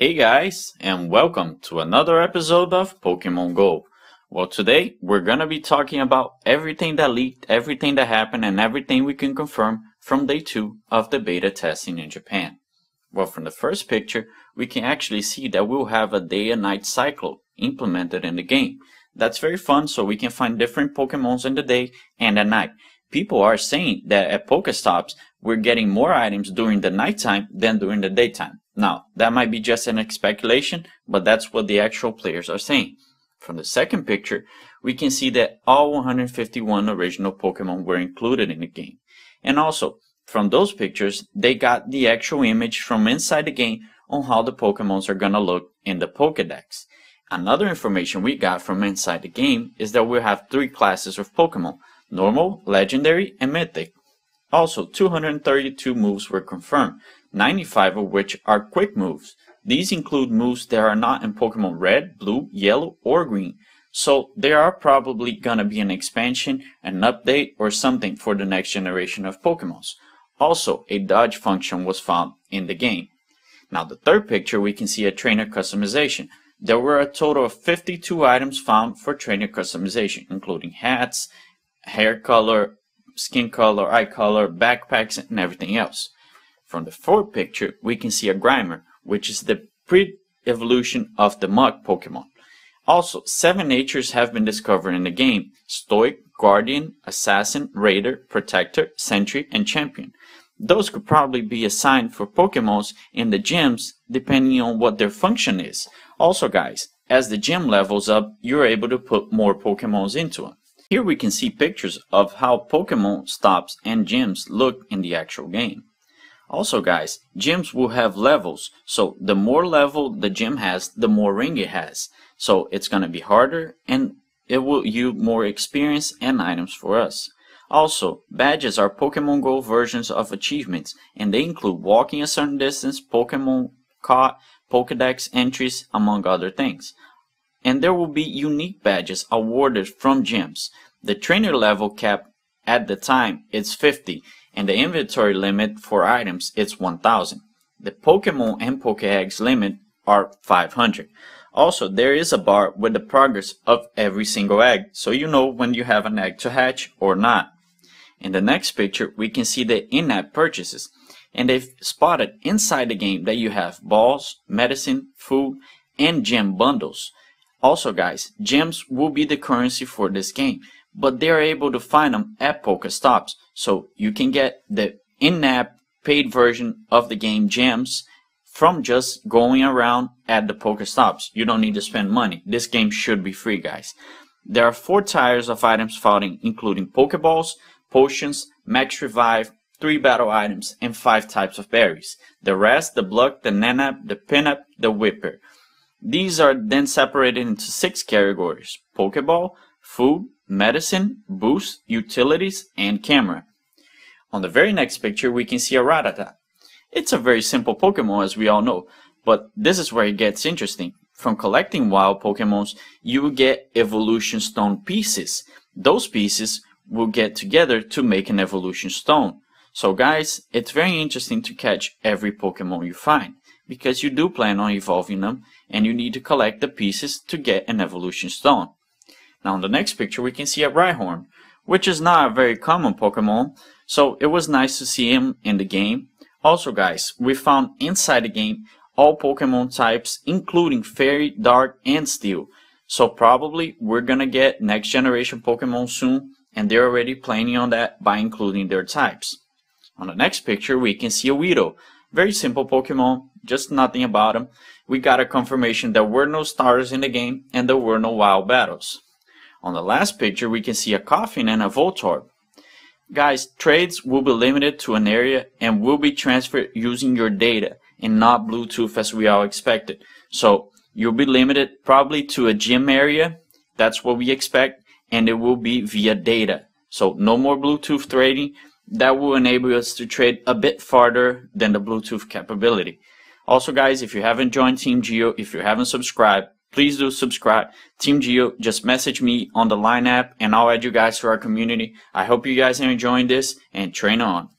guys, and welcome to another episode of Pokemon Go. Well, today we're gonna be talking about everything that leaked, everything that happened, and everything we can confirm from day two of the beta testing in Japan. Well, from the first picture, we can actually see that we'll have a day and night cycle implemented in the game. That's very fun, so we can find different Pokemons in the day and at night. People are saying that at Pokestops, we're getting more items during the nighttime than during the daytime. Now, that might be just an speculation, but that's what the actual players are saying. From the second picture, we can see that all 151 original Pokemon were included in the game. And also, from those pictures, they got the actual image from inside the game on how the Pokemons are gonna look in the Pokedex. Another information we got from inside the game is that we have three classes of Pokemon, Normal, Legendary, and Mythic. Also, 232 moves were confirmed, 95 of which are quick moves. These include moves that are not in Pokemon Red, Blue, Yellow, or Green. So there are probably gonna be an expansion, an update, or something for the next generation of Pokemons. Also, a dodge function was found in the game. Now the third picture we can see a trainer customization. There were a total of 52 items found for trainer customization, including hats, hair color, skin color, eye color, backpacks, and everything else. From the fourth picture, we can see a Grimer, which is the pre-evolution of the Muk Pokemon. Also, seven natures have been discovered in the game. Stoic, Guardian, Assassin, Raider, Protector, Sentry, and Champion. Those could probably be assigned for Pokemons in the gyms depending on what their function is. Also guys, as the gym levels up, you're able to put more Pokemons into them. Here we can see pictures of how Pokemon stops and gyms look in the actual game. Also guys, gyms will have levels, so the more level the gym has, the more ring it has. So it's gonna be harder and it will yield more experience and items for us. Also, badges are Pokemon Go versions of achievements, and they include walking a certain distance, Pokemon caught, Pokedex entries, among other things. And there will be unique badges awarded from gyms. The trainer level cap at the time it's 50, and the inventory limit for items is 1000. The Pokemon and Pokeeggs limit are 500. Also, there is a bar with the progress of every single egg, so you know when you have an egg to hatch or not. In the next picture, we can see the in-app purchases, and they've spotted inside the game that you have balls, medicine, food, and gem bundles. Also guys, gems will be the currency for this game, but they are able to find them at Pokestops, so you can get the in-app paid version of the game gems from just going around at the Pokestops. You don't need to spend money. This game should be free guys. There are four tiers of items found including Pokeballs, potions, max revive, three battle items, and five types of berries. The rest, the Bluk, the Nanab, the Pinap, the Wepear. These are then separated into six categories. Pokeball, food, medicine, boost, utilities, and camera. On the very next picture, we can see a Rattata. It's a very simple Pokemon as we all know, but this is where it gets interesting. From collecting wild Pokemons, you will get evolution stone pieces. Those pieces will get together to make an evolution stone. So guys, it's very interesting to catch every Pokemon you find, because you do plan on evolving them, and you need to collect the pieces to get an evolution stone. Now in the next picture we can see a Rhyhorn, which is not a very common Pokemon, so it was nice to see him in the game. Also guys, we found inside the game all Pokemon types, including Fairy, Dark, and Steel. So probably we're gonna get next generation Pokemon soon, and they're already planning on that by including their types. On the next picture, we can see a Weedle. Very simple Pokemon, just nothing about them. We got a confirmation there were no stars in the game and there were no wild battles. On the last picture, we can see a Koffing and a Voltorb. Guys, trades will be limited to an area and will be transferred using your data and not Bluetooth as we all expected. So you'll be limited probably to a gym area. That's what we expect and it will be via data. So no more Bluetooth trading. That will enable us to trade a bit farther than the Bluetooth capability. Also guys, if you haven't joined Team Geo, if you haven't subscribed, please do subscribe. Team Geo, just message me on the Line app and I'll add you guys to our community. I hope you guys are enjoying this and train on.